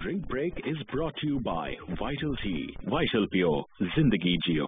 Drink Break is brought to you by Vital Tea, Vital Pure, Zindagi Geo.